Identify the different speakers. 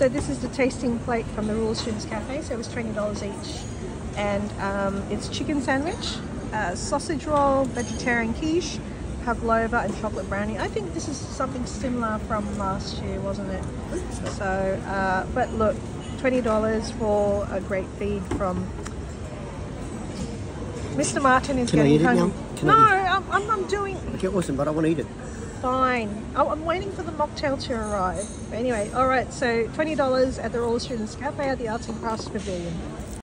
Speaker 1: So this is the tasting plate from the Rural Students Cafe. So it was twenty dollars each, and um, it's chicken sandwich, uh, sausage roll, vegetarian quiche, pavlova, and chocolate brownie. I think this is something similar from last year, wasn't it? So, uh, but look, twenty dollars for a great feed from Mr. Martin is
Speaker 2: Can I
Speaker 1: getting
Speaker 2: eat it now?
Speaker 1: hungry. No,
Speaker 2: I
Speaker 1: I'm, I'm, I'm doing
Speaker 2: Okay, awesome, but I want to eat it.
Speaker 1: fine. Oh, I'm waiting for the mocktail to arrive. But anyway, all right. So twenty dollars at the Rural Students Cafe at the Arts and Crafts Pavilion.